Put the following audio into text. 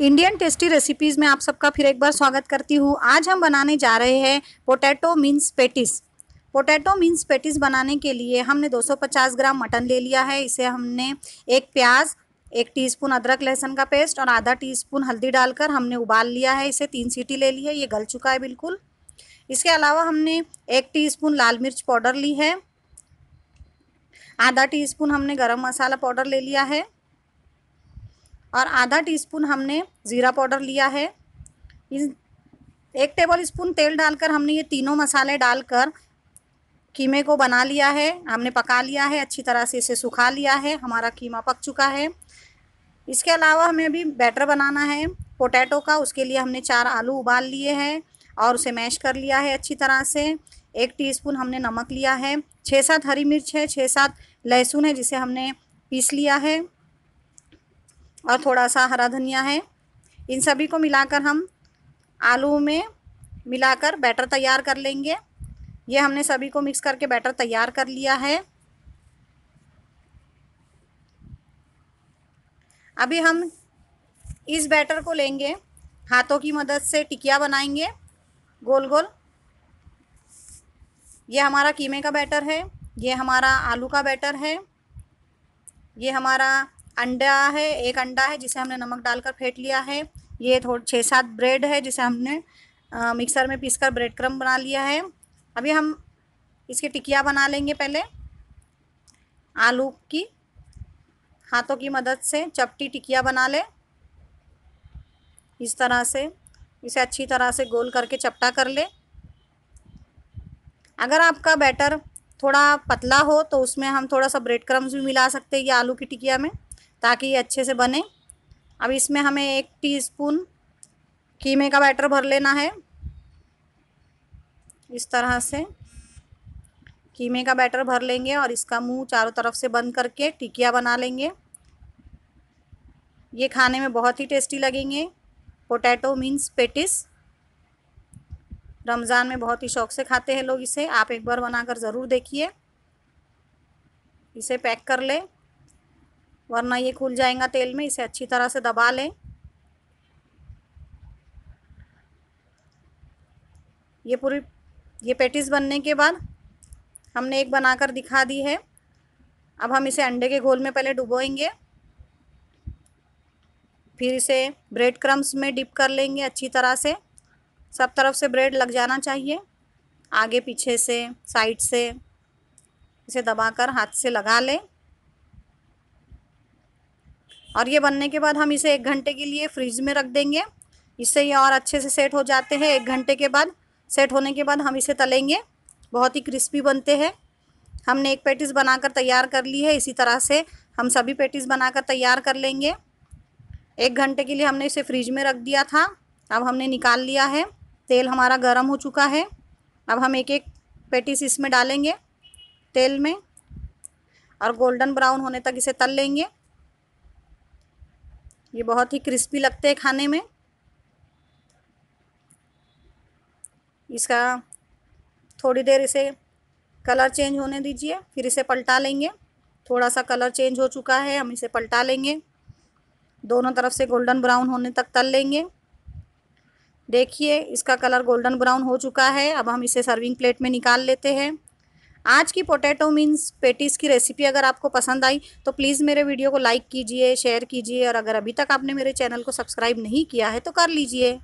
Indian tasty recipes में आप सबका फिर एक बार स्वागत करती हूँ। आज हम बनाने जा रहे हैं potato means patties potato means patties बनाने के लिए हमने 250 ग्राम मटन ले लिया है। इसे हमने एक प्याज, एक टीस्पून अदरक लहसुन का पेस्ट और आधा टीस्पून हल्दी डालकर हमने उबाल लिया है। इसे तीन सीटी ले ली है, ये गल चुका है बिल्कुल। इसके अलावा हमने एक टी लाल मिर्च पाउडर ली है। आधा टी हमने गर्म मसाला पाउडर ले लिया है। और आधा टीस्पून हमने ज़ीरा पाउडर लिया है। इस एक टेबल स्पून तेल डालकर हमने ये तीनों मसाले डालकर कीमे को बना लिया है। हमने पका लिया है, अच्छी तरह से इसे सुखा लिया है। हमारा कीमा पक चुका है। इसके अलावा हमें अभी बैटर बनाना है। पोटैटो का, उसके लिए हमने चार आलू उबाल लिए हैं और उसे मैश कर लिया है अच्छी तरह से। एक टीस्पून हमने नमक लिया है। छः सात हरी मिर्च है छः सात लहसुन है जिसे हमने पीस लिया है। और थोड़ा सा हरा धनिया है। इन सभी को मिलाकर हम आलू में मिलाकर बैटर तैयार कर लेंगे। ये हमने सभी को मिक्स करके बैटर तैयार कर लिया है। अभी हम इस बैटर को लेंगे। हाथों की मदद से टिकिया बनाएँगे गोल गोल। ये हमारा कीमे का बैटर है, ये हमारा आलू का बैटर है, ये हमारा अंडा है एक अंडा है जिसे हमने नमक डालकर फेंट लिया है। ये थोड़ा छः सात ब्रेड है जिसे हमने आ, मिक्सर में पीसकर ब्रेड क्रम बना लिया है। अभी हम इसकी टिकिया बना लेंगे पहले आलू की हाथों की मदद से चपटी टिकिया बना लें। इस तरह से इसे अच्छी तरह से गोल करके चपटा कर ले। अगर आपका बैटर थोड़ा पतला हो तो उसमें हम थोड़ा सा ब्रेड क्रम्स भी मिला सकते हैं ये आलू की टिकिया में। ताकि ये अच्छे से बने। अब इसमें हमें एक टीस्पून कीमे का बैटर भर लेना है। इस तरह से कीमे का बैटर भर लेंगे और इसका मुँह चारों तरफ़ से बंद करके टिकिया बना लेंगे। ये खाने में बहुत ही टेस्टी लगेंगे। Potato means patties. रमज़ान में बहुत ही शौक से खाते हैं लोग इसे। आप एक बार बनाकर ज़रूर देखिए। इसे पैक कर लें। वरना ये खुल जाएगा तेल में, इसे अच्छी तरह से दबा लें। ये पूरी, ये पेटिस बनने के बाद हमने एक बनाकर दिखा दी है। अब हम इसे अंडे के घोल में पहले डुबोएँगे। फिर इसे ब्रेड क्रम्स में डिप कर लेंगे अच्छी तरह से। सब तरफ़ से ब्रेड लग जाना चाहिए। आगे पीछे से, साइड से इसे दबाकर हाथ से लगा लें। और ये बनने के बाद हम इसे एक घंटे के लिए फ्रिज में रख देंगे। इससे ये और अच्छे से सेट हो जाते हैं। एक घंटे के बाद, सेट होने के बाद हम इसे तलेंगे। बहुत ही क्रिस्पी बनते हैं। हमने एक पेटिस बनाकर तैयार कर ली है। इसी तरह से हम सभी पेटिस बनाकर तैयार कर लेंगे। एक घंटे के लिए हमने इसे फ्रिज में रख दिया था। अब हमने निकाल लिया है। तेल हमारा गर्म हो चुका है। अब हम एक एक पेटिस इसमें डालेंगे तेल में और गोल्डन ब्राउन होने तक इसे तल लेंगे। ये बहुत ही क्रिस्पी लगते हैं खाने में। इसका थोड़ी देर इसे कलर चेंज होने दीजिए, फिर इसे पलटा लेंगे। थोड़ा सा कलर चेंज हो चुका है, हम इसे पलटा लेंगे। दोनों तरफ़ से गोल्डन ब्राउन होने तक तल लेंगे। देखिए, इसका कलर गोल्डन ब्राउन हो चुका है। अब हम इसे सर्विंग प्लेट में निकाल लेते हैं। आज की पोटैटो मीन्स पेटीज़ की रेसिपी अगर आपको पसंद आई तो प्लीज़ मेरे वीडियो को लाइक कीजिए शेयर कीजिए, और अगर अभी तक आपने मेरे चैनल को सब्सक्राइब नहीं किया है तो कर लीजिए।